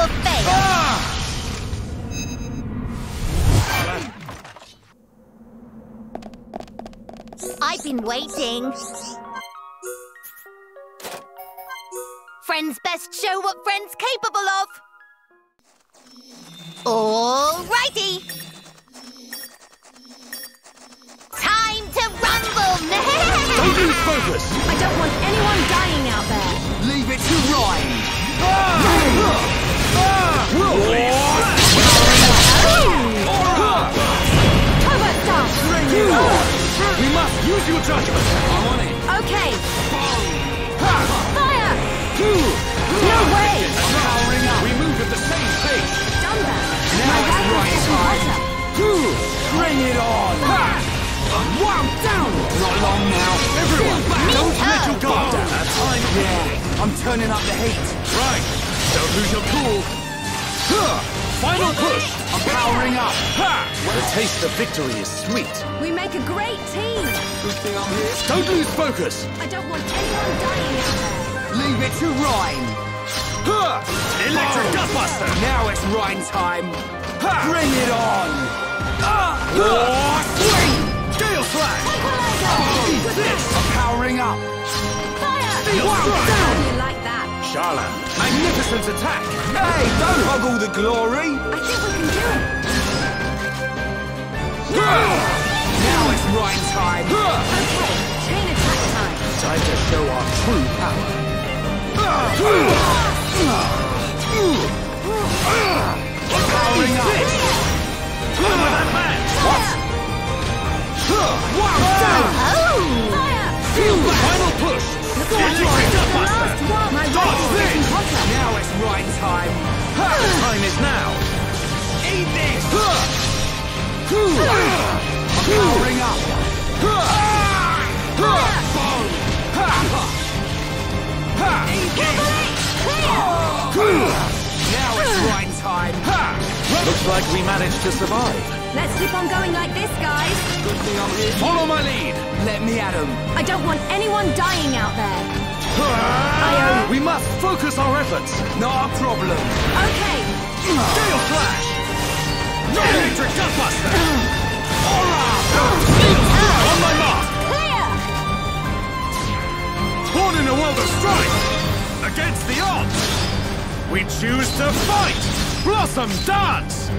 never fail. Ah! I've been waiting. Friends best show what friends capable of. Alrighty. Time to rumble. Don't lose focus! I don't want anyone dying out there. Leave it to Reyn. Covert judgment! I'm on it. Okay. Fire. No way. Powering up. We move at the same pace! Done that. Now My it's right getting time. hotter. Bring it on. One down. Not long now. Everyone, don't let your guard down! Time Yeah, I'm turning up the heat. Right! Don't lose your cool! Huh. Final push! I'm powering up. Ha! The taste of victory is sweet. We make a great team. Good thing I'm here. Don't lose focus! I don't want anyone dying out there. Leave it to Reyn. Huh. Electric Gutbuster! Now it's Reyn time. Ha! Bring it on. Ah. Swing. Gale Slash! Eat this! I'm powering up. Fire. One strike. down. You like that? Sharla, magnificent attack! Hey, don't hog all the glory. I think we can do it. Ah! Now it's Reyn time. Okay. Chain attack time. Time to show our true power. Ah! Ah! Powering up. Powering up. Now it's Reyn time. Looks like we managed to survive. Let's keep on going like this, guys. Good thing I'm here. Follow my lead! Let me at 'em. I don't want anyone dying out there. We must focus our efforts! Not a problem. Okay. Gale Slash! Electric Gutbuster! On my mark! Clear. Born in a world of strife! Against the odds! We choose to fight! Blossom dance!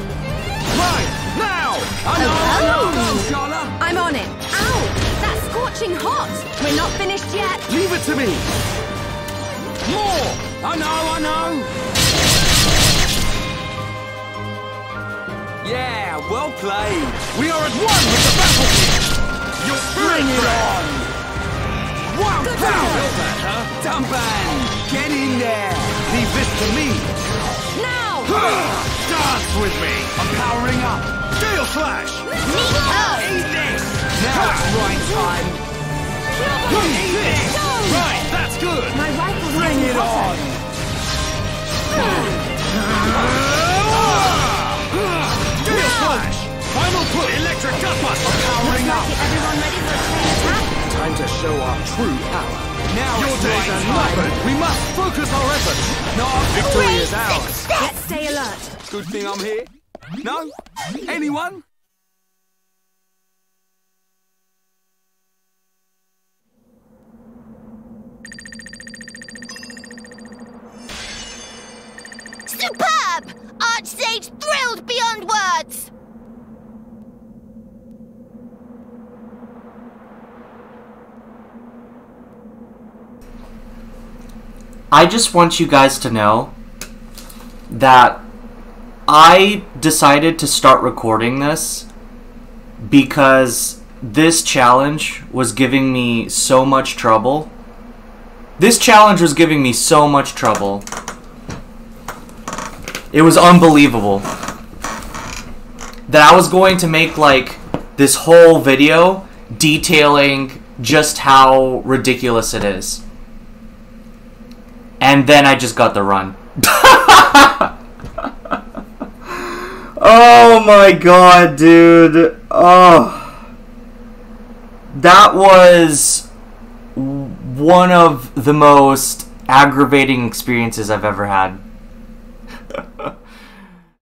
Right, now! I know, I know. Go, I'm on it. Ow! That's scorching hot. We're not finished yet. Leave it to me! More! I know, I know. Yeah, well played. We are at one with the battlefield! Your Bring it on. One Good. Feel huh? Dunban, get in there. Leave this to me! Now. Dance with me! I'm powering up. Gale Slash! Eat this. Now it's Reyn time. Eat this! Right, show our true power. Now Your days are numbered! We must focus our efforts! Not a Victory is ours! Let's stay alert. Good thing I'm here. No? Anyone? Superb! Archsage thrilled beyond words! I just want you guys to know that I decided to start recording this because this challenge was giving me so much trouble. This challenge was giving me so much trouble. It was unbelievable. That I was going to make like this whole video detailing just how ridiculous it is. And then I just got the run. oh my god, dude. Oh. That was one of the most aggravating experiences I've ever had.